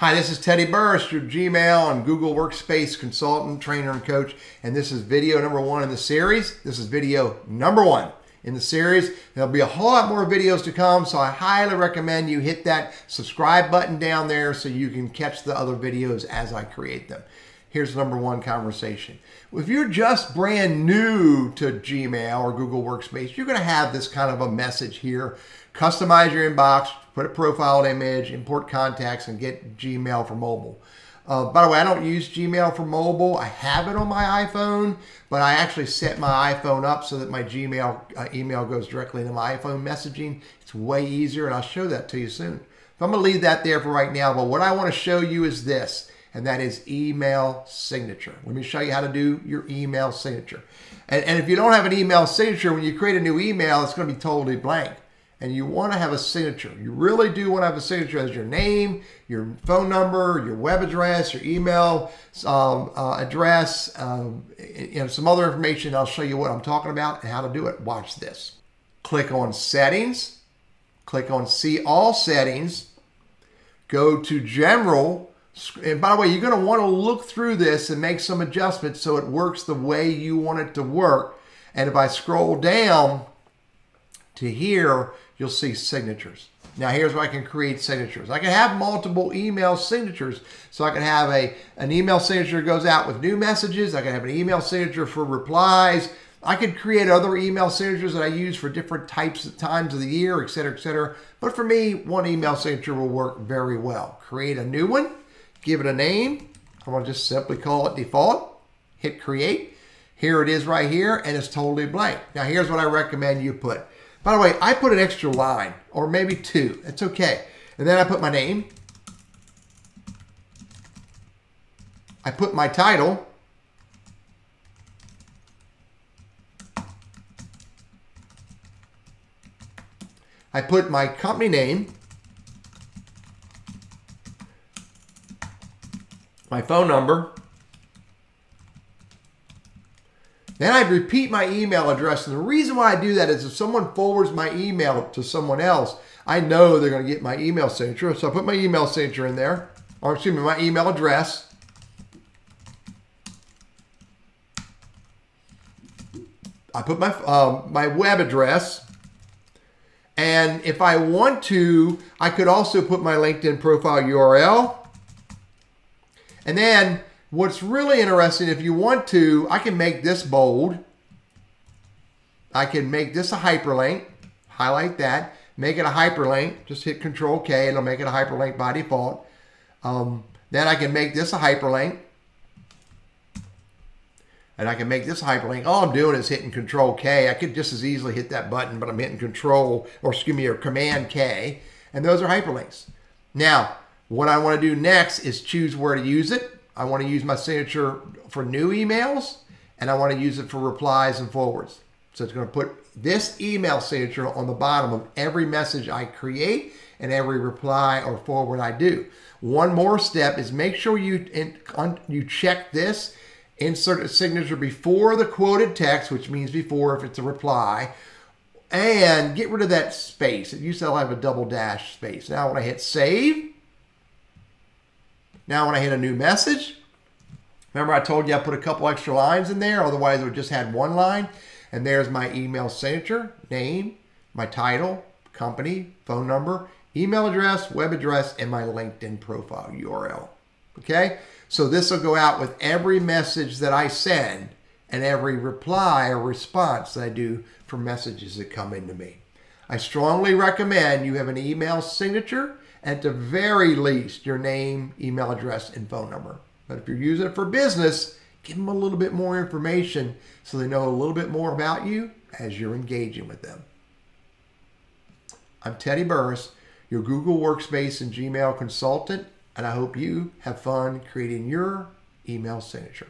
Hi, this is Teddy Burriss, your Gmail and Google Workspace consultant, trainer, and coach. And this is video number one in the series. This is video number one in the series. There'll be a whole lot more videos to come, so I highly recommend you hit that subscribe button down there so you can catch the other videos as I create them. Here's number one conversation. If you're just brand new to Gmail or Google Workspace, you're going to have this kind of a message here. Customize your inbox, put a profile image, import contacts, and get Gmail for mobile. Uh, by the way, I don't use Gmail for mobile. I have it on my iPhone, but I actually set my iPhone up so that my Gmail uh, email goes directly into my iPhone messaging. It's way easier, and I'll show that to you soon. So I'm going to leave that there for right now, but what I want to show you is this, and that is email signature. Let me show you how to do your email signature. And, and if you don't have an email signature, when you create a new email, it's going to be totally blank and you want to have a signature. You really do want to have a signature as your name, your phone number, your web address, your email um, uh, address, um, and some other information. I'll show you what I'm talking about and how to do it. Watch this. Click on Settings. Click on See All Settings. Go to General. And by the way, you're going to want to look through this and make some adjustments so it works the way you want it to work. And if I scroll down to here, you'll see signatures. Now here's where I can create signatures. I can have multiple email signatures. So I can have a an email signature goes out with new messages. I can have an email signature for replies. I could create other email signatures that I use for different types of times of the year, et cetera, et cetera. But for me, one email signature will work very well. Create a new one, give it a name. I'm gonna just simply call it default, hit create. Here it is right here, and it's totally blank. Now here's what I recommend you put. By the way, I put an extra line, or maybe two. It's okay. And then I put my name. I put my title. I put my company name. My phone number. Then I repeat my email address. And the reason why I do that is if someone forwards my email to someone else, I know they're going to get my email signature. So I put my email signature in there, or excuse me, my email address. I put my uh, my web address. And if I want to, I could also put my LinkedIn profile URL. And then What's really interesting, if you want to, I can make this bold. I can make this a hyperlink, highlight that, make it a hyperlink, just hit Control K, it'll make it a hyperlink by default. Um, then I can make this a hyperlink. And I can make this hyperlink. All I'm doing is hitting Control K. I could just as easily hit that button, but I'm hitting Control, or excuse me, or Command K. And those are hyperlinks. Now, what I want to do next is choose where to use it. I want to use my signature for new emails and I want to use it for replies and forwards. So it's going to put this email signature on the bottom of every message I create and every reply or forward I do. One more step is make sure you you check this insert a signature before the quoted text, which means before if it's a reply, and get rid of that space. It used to have a double dash space. Now when I hit save, now when I hit a new message, remember I told you I put a couple extra lines in there, otherwise it would just had one line. And there's my email signature, name, my title, company, phone number, email address, web address, and my LinkedIn profile URL. Okay? So this will go out with every message that I send and every reply or response that I do for messages that come into me. I strongly recommend you have an email signature at the very least, your name, email address, and phone number. But if you're using it for business, give them a little bit more information so they know a little bit more about you as you're engaging with them. I'm Teddy Burriss, your Google Workspace and Gmail consultant, and I hope you have fun creating your email signature.